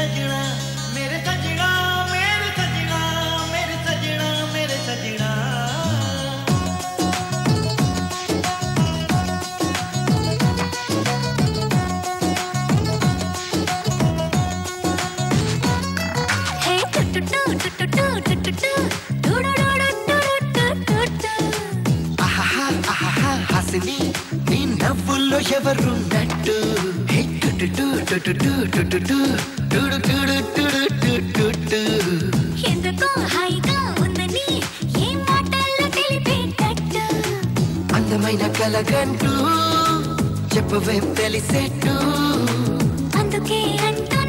सजना मेरे सजना मेरे सजना मेरे सजना मेरे सजना హాసిని నీ నవ్వుల్లో ఎవరున్నట్టు ఎందుకో హాయిగా ఉందని ఏ మాటల్లో తెలిపేటట్టు? అందమైన కలగంటూ చెప్పవేం తెలిసేట్టు? అందుకే అంటున్నా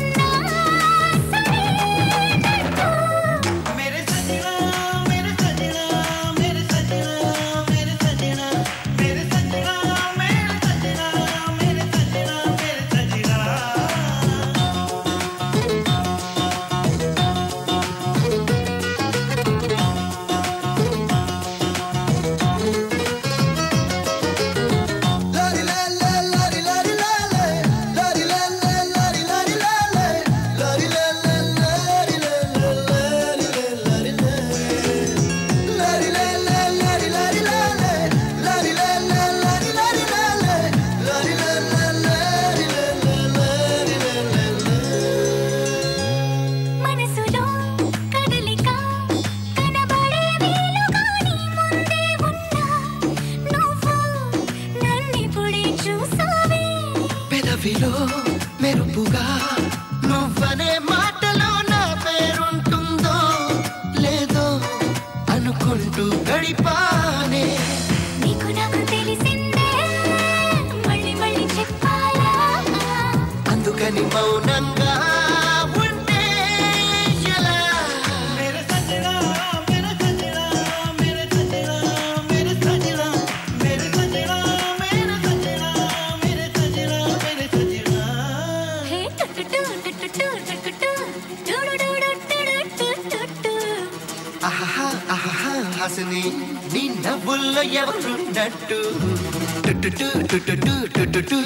మెరుపుగా నువ్వనే మాటలో నా పేరుంటుందో లేదో అనుకుంటూ గడిపానే. నీకు నాకు తెలిసిందే మళ్ళీ మళ్ళీ చెప్పాలా? అందుకని మౌనంగా ఆహాహా ఆహాహా హాసిని నీ నవ్వుల్లో ఎవరున్నట్టు టు టు టు టు టు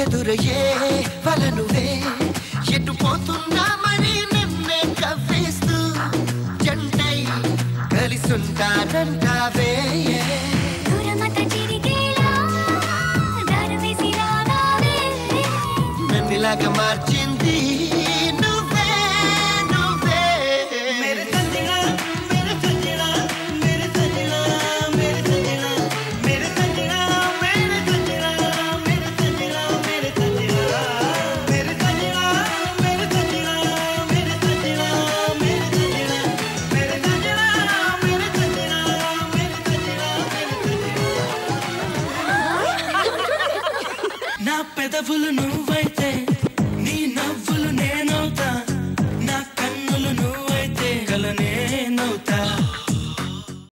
ఎదురయ్యే వల నువ్వే ఎటు పోతున్నామని నిన్నే కవ్వేస్తూ జంటై కలిసుంటానంటావే మార్చింది నువ్వైతే